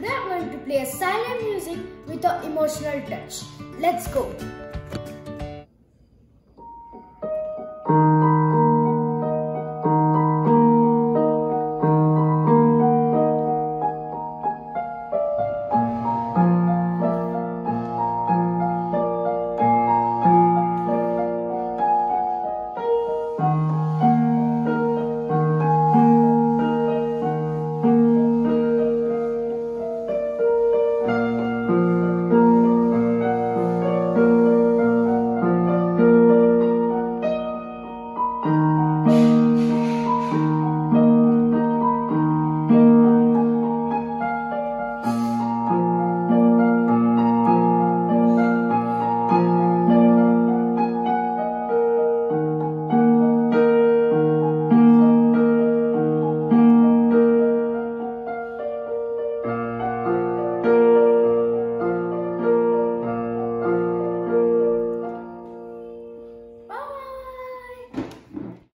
Today I'm going to play a silent music with an emotional touch. Let's go.